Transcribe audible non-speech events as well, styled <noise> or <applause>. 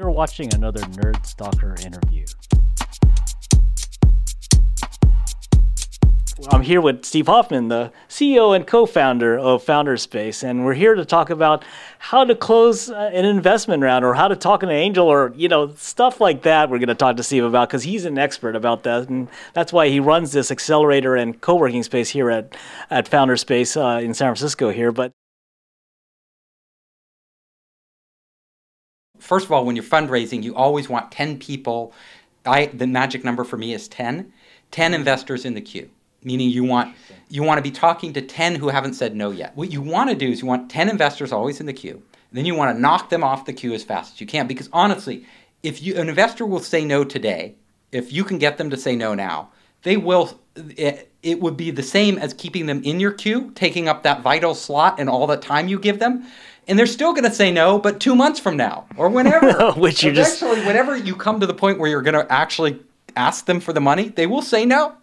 You're watching another Nerd Stalker interview. I'm here with Steve Hoffman, the CEO and co-founder of Founders Space, and we're here to talk about how to close uh, an investment round or how to talk to an angel or you know stuff like that. We're going to talk to Steve about because he's an expert about that, and that's why he runs this accelerator and co-working space here at at Founders Space uh, in San Francisco here. But first of all, when you're fundraising, you always want 10 people. I, the magic number for me is 10. 10 investors in the queue meaning you want you want to be talking to 10 who haven't said no yet. What you want to do is you want 10 investors always in the queue. Then you want to knock them off the queue as fast as you can because honestly, if you an investor will say no today, if you can get them to say no now, they will it, it would be the same as keeping them in your queue, taking up that vital slot and all the time you give them. And they're still going to say no, but two months from now or whenever. <laughs> Which you just... whenever you come to the point where you're going to actually ask them for the money, they will say no